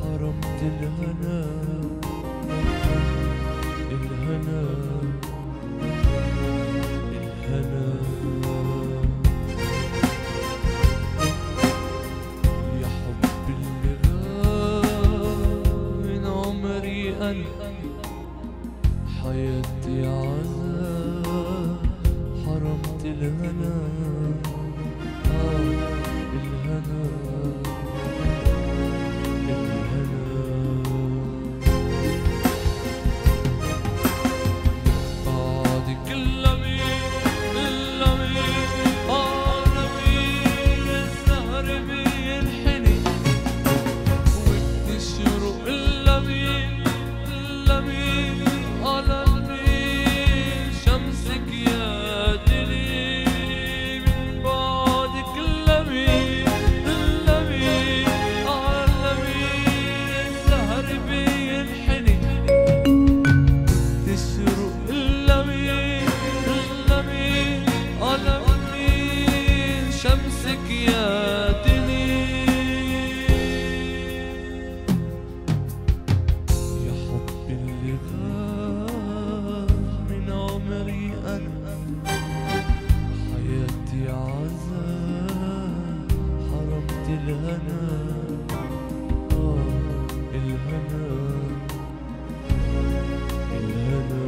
حرمت الهنا الهنا الهنا يا اللي حياتي عذاب حرمت الهنا إلهنا. آه إلهنا. إلهنا.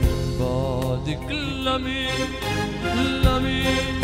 من بعدك لمين؟ لمين؟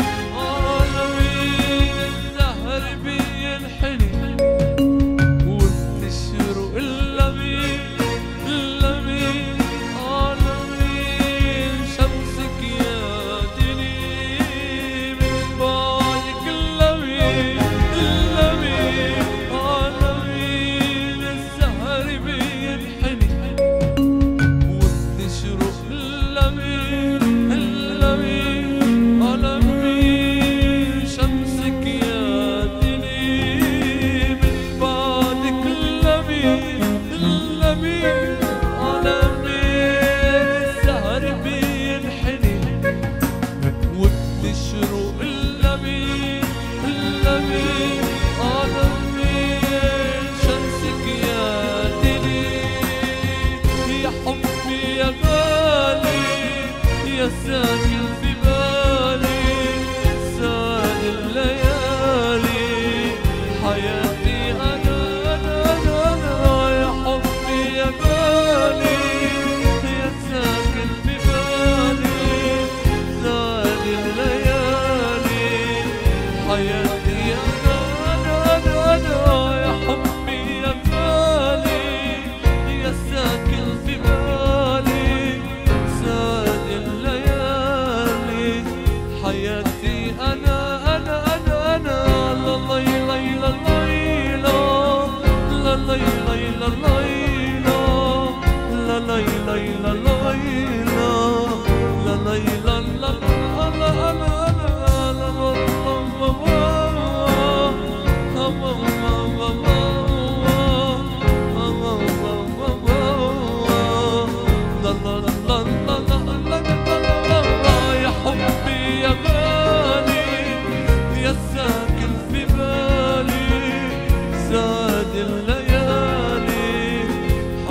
your son.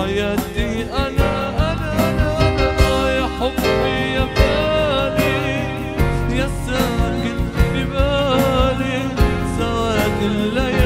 حياتي إلا